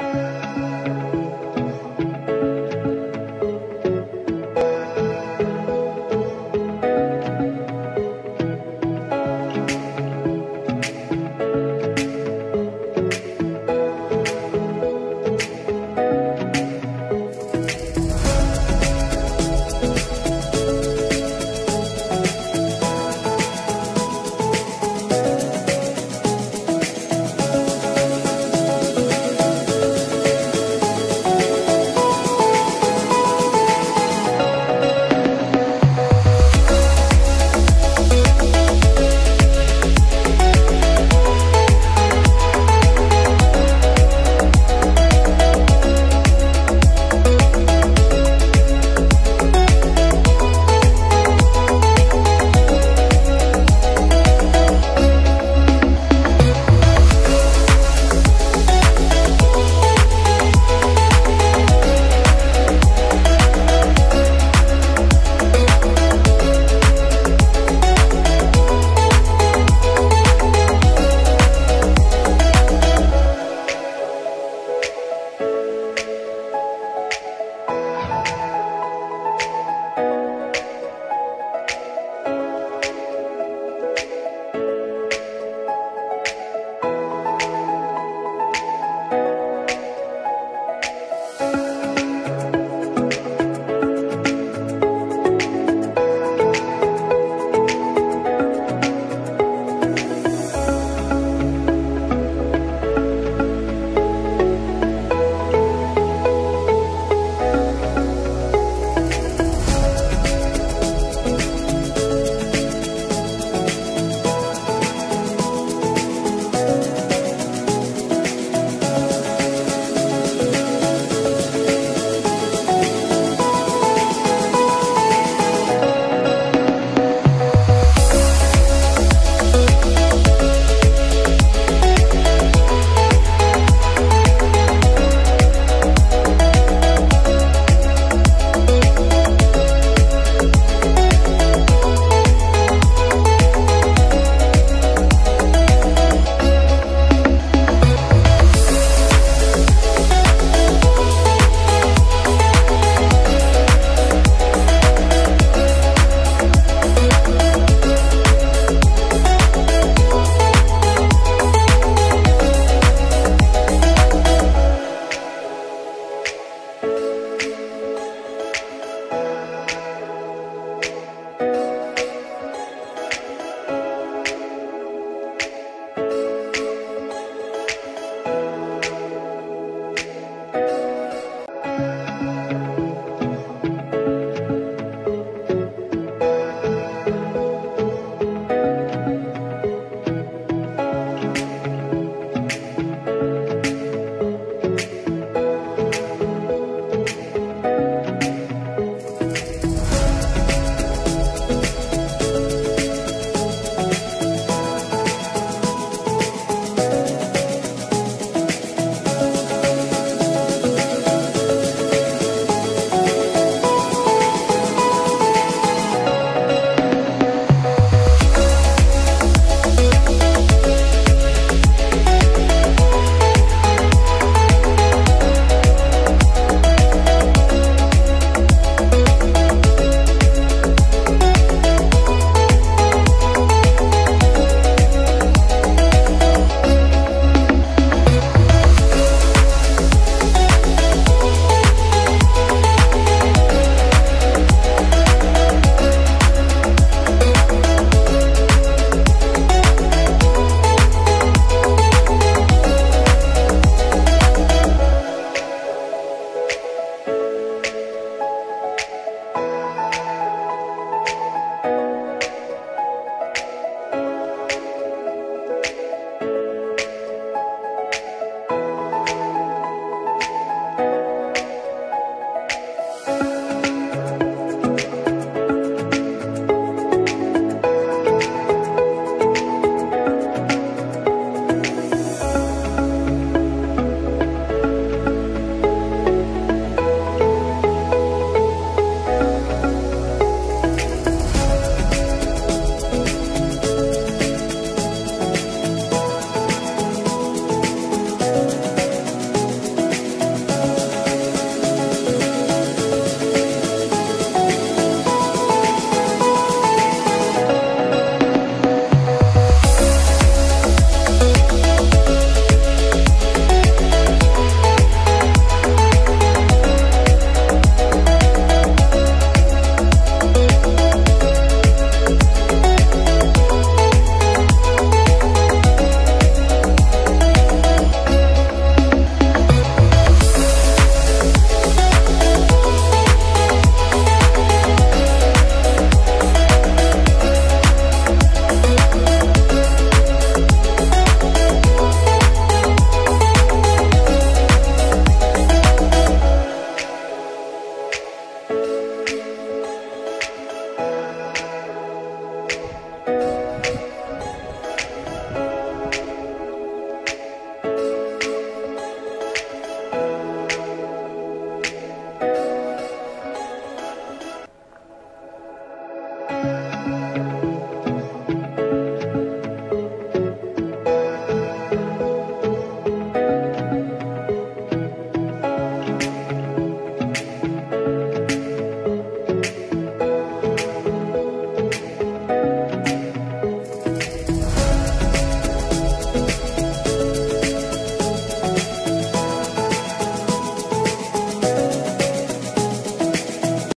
you